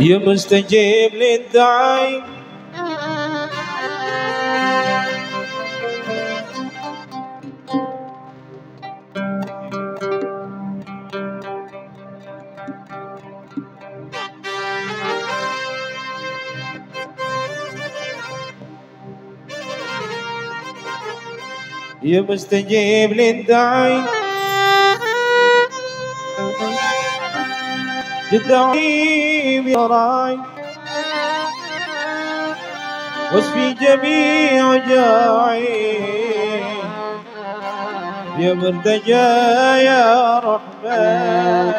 You must have given time. يا مستجيب للدعاء تدعي براي واشفي جميع جاعي. يا مرتجى يا رحمن.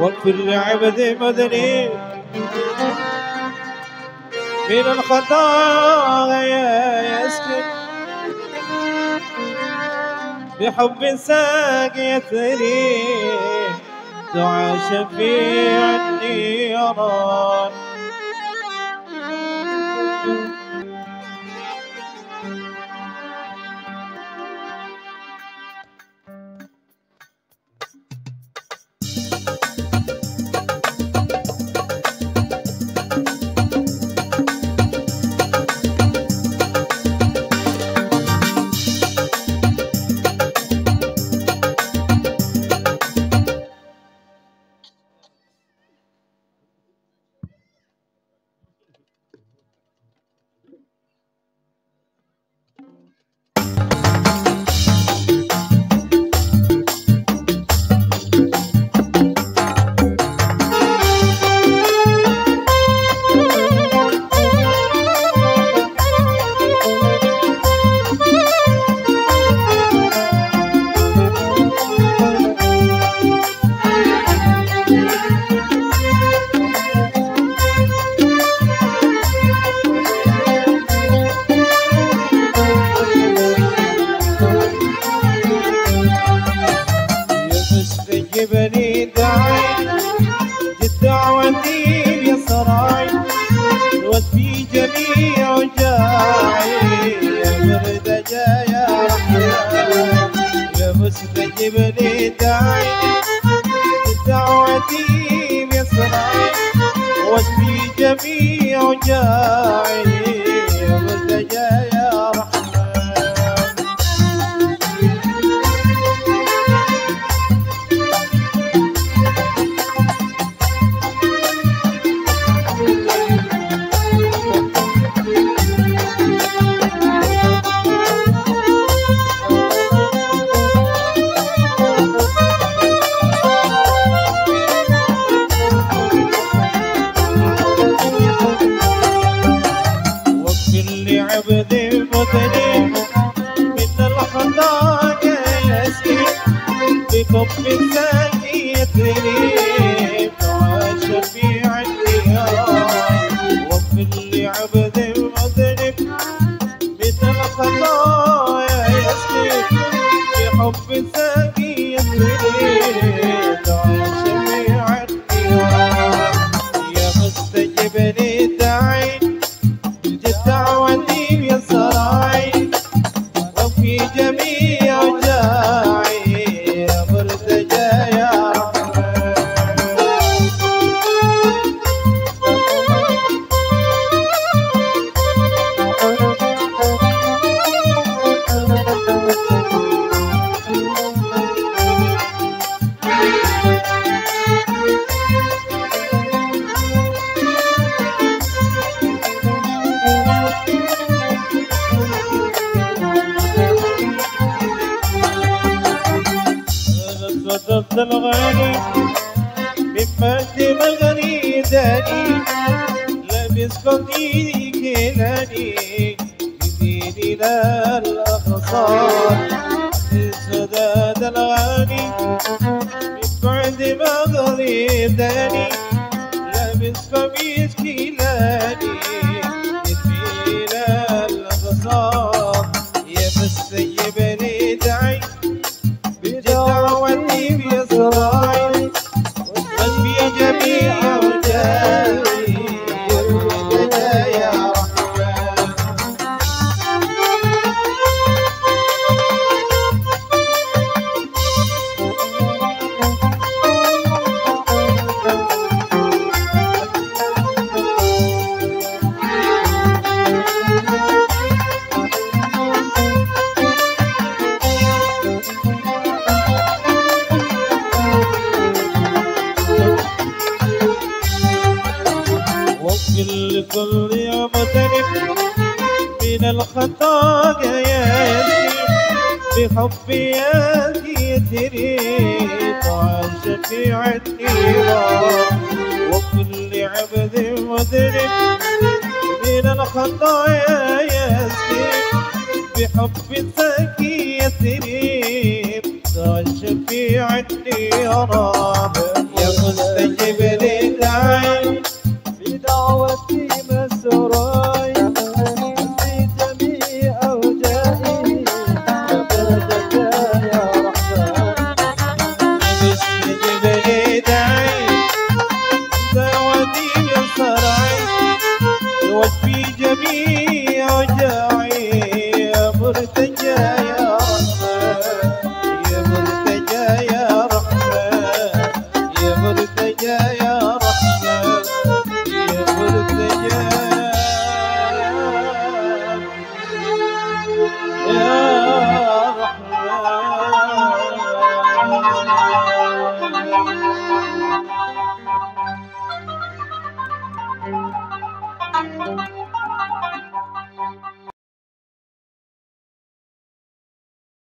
واغفر لعبد مدني. من الخطايا يسكن. بحب ساق يثري دعاء شفيع النيران مرتجى يا رحمن يا مستجيب لي داعي دعوتي وفي جميع جاعي لعبد المذنب من الخطايا يسكن بكف الثاني يتريب دعاء شفيع الديار واغفر لعبد المذنب من الخطايا يسكن بحب صدقت الغالي من مجد مغني داني لابس قديري كيلاني يديني لا جميع الخطايا يسري بحب يدري طال شفيع النيران وكل عبد مذنب من الخطايا يسري بحب الزكي يسري طال شفيع النيران يا مستجب للداعي